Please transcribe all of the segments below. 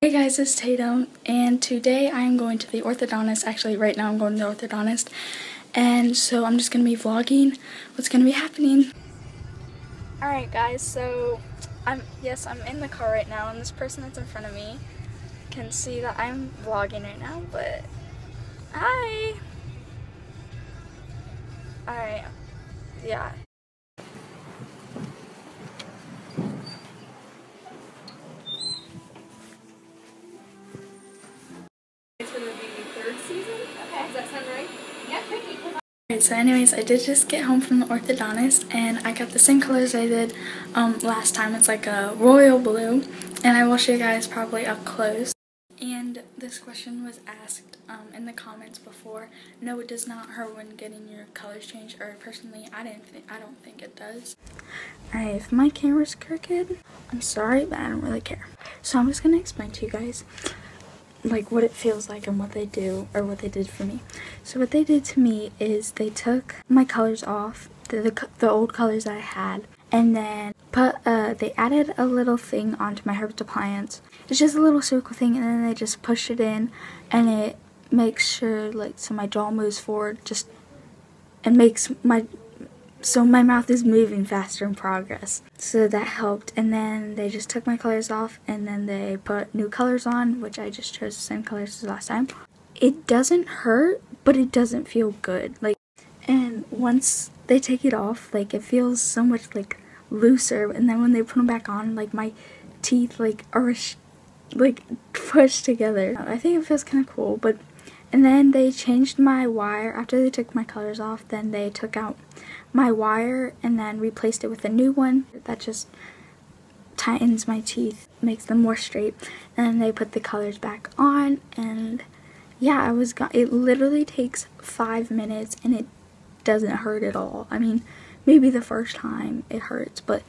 Hey guys, it's Tatum, and today I'm going to the orthodontist. Actually, right now I'm going to the orthodontist, and so I'm just going to be vlogging what's going to be happening. Alright guys, so I'm, yes, I'm in the car right now, and this person that's in front of me can see that I'm vlogging right now, but hi! Alright, yeah. So anyways, I did just get home from the orthodontist and I got the same colors I did um, last time. It's like a royal blue and I will show you guys probably up close. And this question was asked um, in the comments before. No, it does not hurt when getting your colors changed. Or personally, I didn't. I don't think it does. Alright, if my camera's crooked, I'm sorry, but I don't really care. So I'm just gonna explain to you guys like what it feels like and what they do or what they did for me. So what they did to me is they took my colors off, the the, the old colors I had, and then put uh they added a little thing onto my Herbst appliance. It's just a little circle thing and then they just push it in and it makes sure like so my jaw moves forward just and makes my so my mouth is moving faster in progress. So that helped. And then they just took my colors off and then they put new colors on, which I just chose the same colors as last time. It doesn't hurt, but it doesn't feel good. Like, and once they take it off, like it feels so much like looser. And then when they put them back on, like my teeth like are like pushed together. I think it feels kind of cool, but and then they changed my wire after they took my colors off. Then they took out my wire and then replaced it with a new one that just tightens my teeth, makes them more straight. And they put the colors back on and yeah, I was gone. It literally takes five minutes and it doesn't hurt at all. I mean, maybe the first time it hurts, but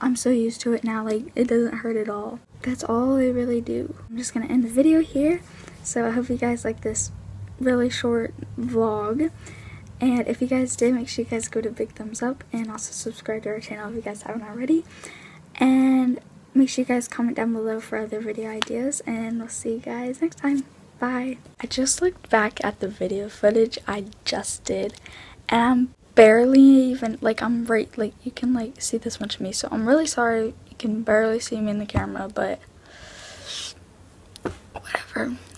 I'm so used to it now, like it doesn't hurt at all. That's all they really do. I'm just gonna end the video here. So I hope you guys like this really short vlog. And if you guys did, make sure you guys go to big thumbs up and also subscribe to our channel if you guys haven't already. And make sure you guys comment down below for other video ideas and we'll see you guys next time. Bye. I just looked back at the video footage I just did and I'm barely even, like I'm right, like you can like see this much of me. So I'm really sorry you can barely see me in the camera, but whatever.